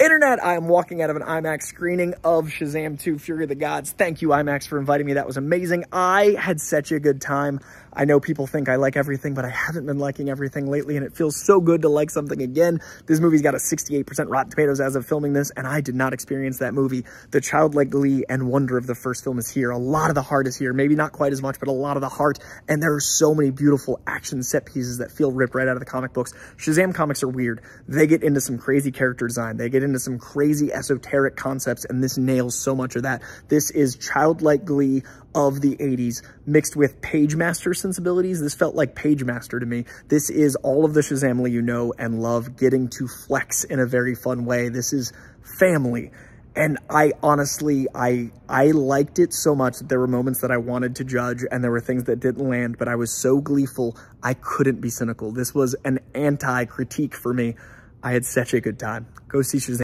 Internet, I am walking out of an IMAX screening of Shazam 2 Fury of the Gods. Thank you, IMAX, for inviting me. That was amazing. I had such a good time. I know people think I like everything, but I haven't been liking everything lately, and it feels so good to like something again. This movie's got a 68% Rotten Tomatoes as of filming this, and I did not experience that movie. The childlike glee and wonder of the first film is here. A lot of the heart is here. Maybe not quite as much, but a lot of the heart, and there are so many beautiful action set pieces that feel ripped right out of the comic books. Shazam comics are weird. They get into some crazy character design. They get into some crazy esoteric concepts, and this nails so much of that. This is childlike glee of the 80s mixed with Pagemaster sensibilities. This felt like Pagemaster to me. This is all of the Shazam you know and love getting to flex in a very fun way. This is family. And I honestly, I I liked it so much that there were moments that I wanted to judge and there were things that didn't land, but I was so gleeful, I couldn't be cynical. This was an anti-critique for me. I had such a good time. Go see Shazam.